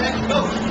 Let's go.